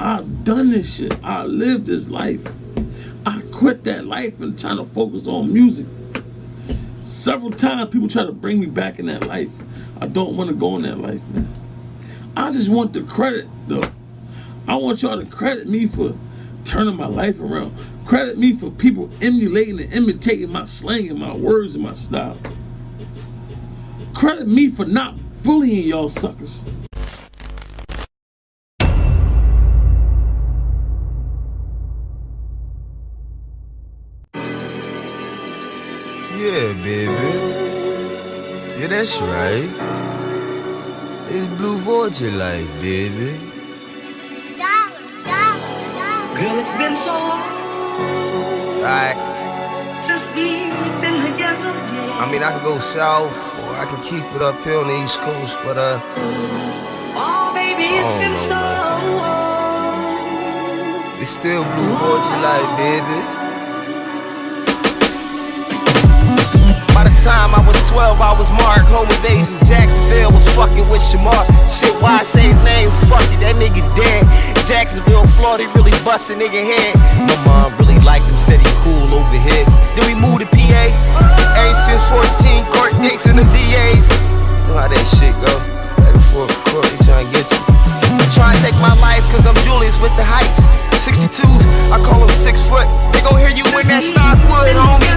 I've done this shit. I lived this life. I quit that life and trying to focus on music. Several times people try to bring me back in that life. I don't want to go in that life, man. I just want the credit, though. I want y'all to credit me for turning my life around. Credit me for people emulating and imitating my slang and my words and my style. Credit me for not bullying y'all suckers. Yeah, baby. Yeah, that's right. It's Blue Vulture life, baby. Girl, it's been so long Alright, since we've been together. I mean, I can go south or I can keep it up here on the East Coast, but uh, Oh, baby, it's been no, so man. long. it's still Blue Vulture life, baby. By the time I was 12, I was marked. Home invasions, Jacksonville was fucking with Shamar. Shit, why I say his name? Fuck it, that nigga dead. Jacksonville, Florida, really bust a nigga head. My mom really liked him, said he cool over here. Then we moved to PA. Ever since 14, court dates in the VAs. Know how that shit go. Right before court, they trying to get you. Try to take my life, cause I'm Julius with the heights. 62s, I call them six foot. They gon' hear you in that Stockwood, homie.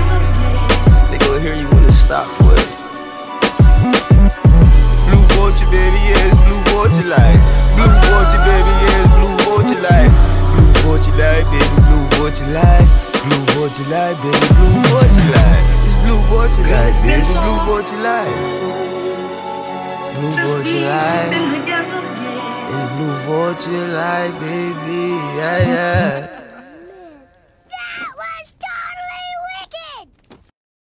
The Stockwood. Blue Vulture, baby, it's Blue Vulture life. Blue Vulture, baby, it's Blue Vulture life. Blue Vulture life, baby, Blue Vulture life. Blue Vulture life, baby, Blue Vulture life. It's Blue Vulture life, baby, Blue Vulture life. Blue Vulture life. It's Blue Vulture life, baby, yeah, yeah.